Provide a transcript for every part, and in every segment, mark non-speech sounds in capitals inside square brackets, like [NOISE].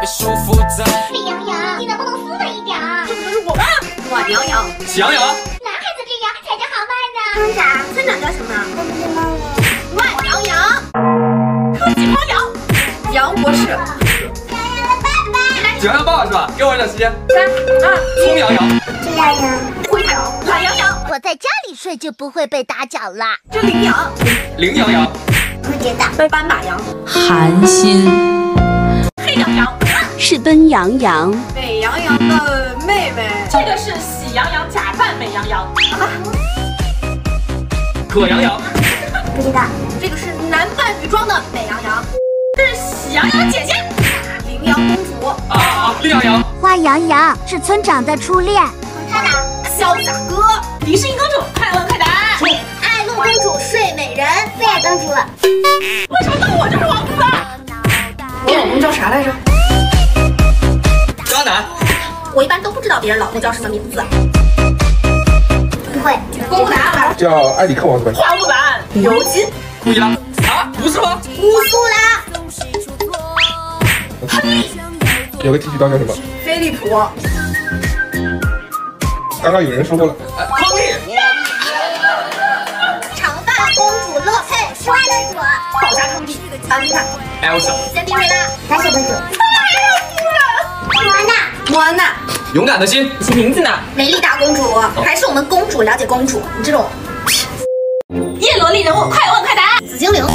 被束缚在。李阳阳，你能不能斯文一点儿？这不是我吗？我杨洋，喜羊羊，男孩子这样才叫豪迈呢。村长，村长叫什么？万杨洋，科技猫杨，杨博士。喜羊羊爸爸是吧？给我一点时间。三二葱羊羊，这样呀，灰太狼，懒羊羊，我在家里睡就不会被打搅啦。这羚羊，羚羊羊，不知道。斑马羊，寒心是奔羊羊，美羊羊的妹妹。这个是喜羊羊假扮美羊羊啊，可羊羊，不知道。这个是男扮女装的美羊羊，这是喜羊羊姐姐，羚羊公主，啊啊，绿羊羊，花羊羊是村长的初恋。他的潇洒哥，迪士尼公主，快问快答。爱乐公主睡美人，菲亚公主。为什么到我就是王子啊？我老公叫啥来着？般都不知道别人老公叫什么名字。不会。公布答案吧。叫埃里克王子吧。花木兰、尤金、库伊拉啊，不是吗？乌苏拉。有个剃须刀叫什么？飞利浦、刚刚有人说过了。哎康利，长发公主乐佩，花公主，保加康帝、安妮塔、Elsa，仙蒂瑞拉，白雪公主。莫安娜。勇敢的心，起名字呢？美丽大公主，还是我们公主了解公主？你这种叶罗丽人物，快问快答。紫精灵，罗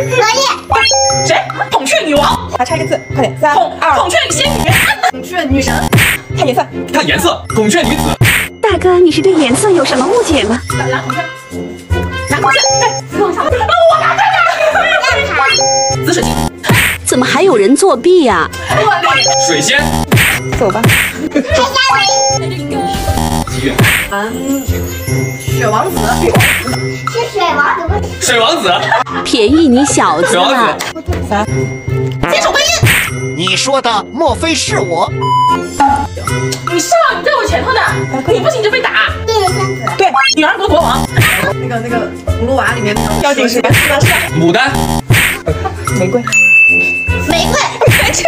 叶，谁？孔雀女王。还差一个字，快点，三孔二，孔雀仙女，孔雀女神。看颜色，看颜色，孔雀女子，大哥，你是对颜色有什么误解吗？蓝蓝孔雀，拿孔雀，对，紫孔雀。我答对了。紫水晶，怎么还有人作弊呀、[LAUGHS] 茉莉，水仙，走吧。嗯，雪王子，是水王子，水王子，便宜你小子了子。，千手观音。你说的莫非是我？你上，你在我前头的，你不行就被打。对人仙子，对，女儿国国王，那个那个葫芦娃里面那个妖精是吧？牡丹，[LAUGHS] 玫瑰，玫瑰，曼 [LAUGHS]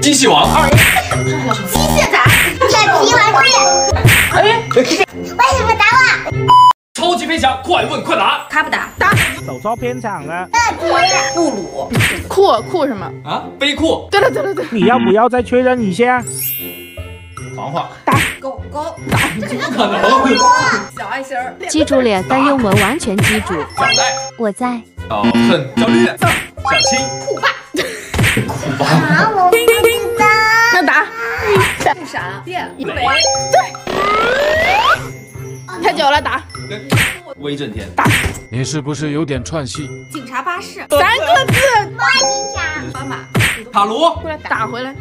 机器机器王，机械仔，小皮玩具。哎，为什么打我？超级飞侠，快问快答他不打，打走错片场了，布鲁，酷酷什么？啊，飞酷，对了对了对，你要不要再确认一下？黄话，狗狗，不可能，小爱心儿，记住了，但英文完全记住。小赖，我在。小恨，小绿，小青，酷爸，啊，我不知道。那答酷闪电，一枚，太久了，答威震天，你是不是有点串戏？警察巴士，三个字，警察，斑马，塔罗，过来打回来，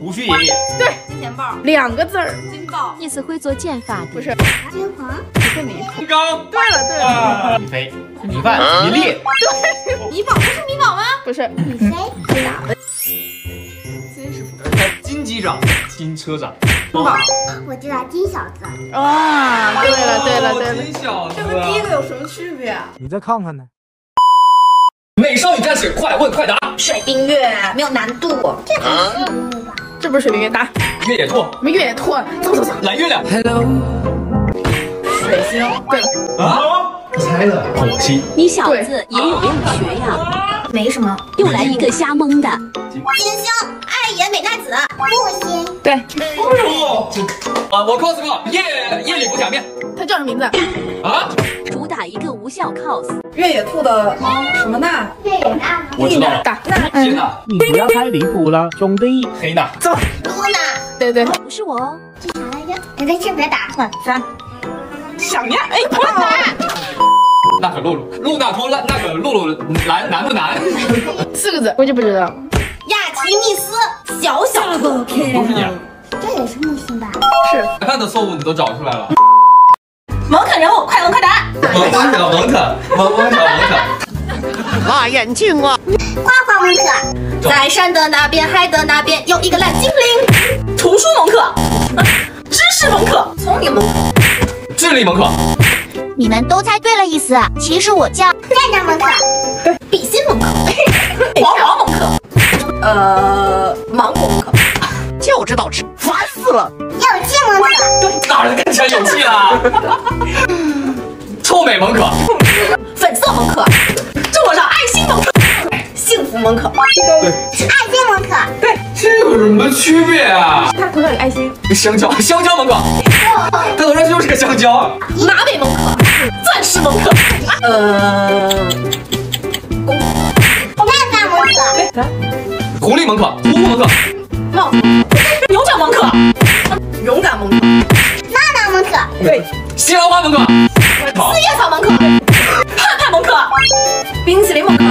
胡须爷爷，对金钱豹，两个字儿，金豹，你是会做剑法的。不是金黄，不是你。对了对了，啊，米菲，米饭，米粒，对。米宝不是米宝吗？不是。米菲，金师傅，金机长，金车长，我知道金小子，啊，对了对了对了，金小子，这跟第一个有什么区别？你再看看呢。美少女战士，快问快答，水冰月没有难度，这不是水冰月，答越野兔，什么越野兔？走走走，蓝月亮，水星，对。了，啊，猜了，火星，你小子也有样学呀，没什么，又来一个瞎蒙的。金星，爱野美奈子，木星，对，哦，啊，我 cos 过夜夜里不假面他叫什么名字？啊，主打一个无效 cos，越野兔的什么娜，越野大我知道。了，答天哪，你不要太离谱了，兄弟。黑娜，走露娜，对。对，不是我哦。这啥来着？哎，对，先别打。三，想念，哎，不要打，那可露露，露娜托那那个露露难难不难？四个字，我就不知道。亚提密斯，小小的，都是你啊，这也是木星吧？是看的错误你都找出来了。蒙肯人物，快问快答，蒙特蒙特蒙蒙特蒙特，辣眼镜啊！花花蒙特，在山的那边，海的那边，有一个蓝精灵，图书蒙特，知识蒙特，聪明蒙特，智力蒙可，你们都猜对了意思。其实我叫站长蒙可，比心蒙可，黄毛蒙可，呃，芒果蒙可，就知道吃，烦死了。有气蒙可，哪儿跟前有气了？[LAUGHS] 臭美蒙可，粉色蒙可，坐上爱心蒙可，幸福蒙可，对，爱心蒙可，这有什么区别啊？他头上有爱心？香蕉，香蕉蒙可，他头上就是个香蕉。马尾蒙可，钻石蒙可，呃……公，我看看蒙可。哎，来，狐狸蒙可，功夫蒙可，帽子，牛角蒙可，勇敢蒙可，娜娜蒙可，对，西兰花蒙可，四叶草蒙可，盼盼蒙可，冰淇淋蒙可。